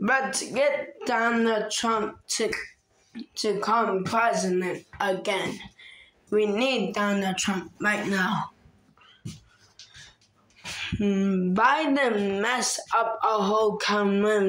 But to get Donald Trump to to come president again, we need Donald Trump right now. Hmm, Biden messed up a whole community.